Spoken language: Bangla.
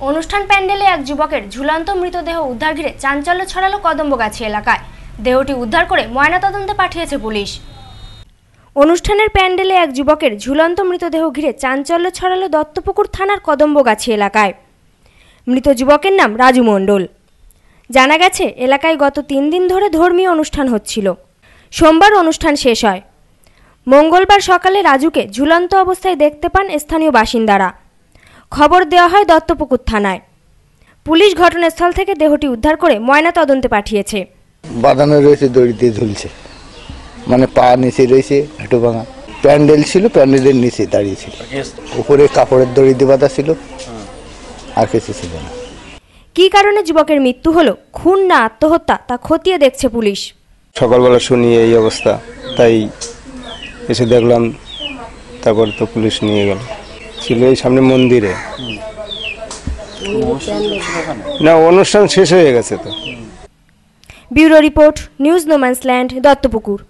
অনুষ্ঠান প্যান্ডেলে এক যুবকের ঝুলন্ত মৃতদেহ উদ্ধার ঘিরে চাঞ্চল্য ছড়ালো কদম্বগাছি এলাকায়। দেহটি উদ্ধার করে ময়নাতদন্তে পাঠিয়েছে পুলিশ। অনুষ্ঠানের প্যান্ডেলে এক যুবকের ঝুলন্ত মৃতদেহ ঘিরে চাঞ্চল্য ছড়ালো দত্তপুকুর থানার কদম্বগাছি এলাকায়। মৃত যুবকের নাম রাজু মণ্ডল। জানা গেছে, এলাকায় গত তিন দিন ধরে ধর্মীয় অনুষ্ঠান হচ্ছিল। সোমবার অনুষ্ঠান শেষ হয়। মঙ্গলবার সকালে রাজুকে ঝুলন্ত অবস্থায় দেখতে পান স্থানীয় বাসিন্দারা। খবর দেওয়া হয় দত্তপুকুর থানায়। পুলিশ ঘটনাস্থল থেকে দেহটি উদ্ধার করে ময়না তদন্তে পাঠিয়েছে। বাঁধানো রয়েছে দড়ি দিয়ে ঝুলছে। মানে পা নিচে রয়েছে হাঁটু ভাঙা। প্যান্ডেল ছিল প্যান্ডেলের নিচে দাঁড়িয়েছিল উপরে কাপড়ের দড়ি দিয়ে বাঁধা ছিল। আর কিছু ছিল না। কী কারণে যুবকের মৃত্যু হলো খুন না আত্মহত্যা তা খতিয়ে দেখছে পুলিশ। সকালবেলা শুনি এই অবস্থা তাই এসে দেখলাম তারপর তো পুলিশ নিয়ে গেল। ছিল এই সামনে মন্দিরে। না, অনুষ্ঠান শেষ হয়ে গেছে তো। Bureau report, news no man's land Duttapukur.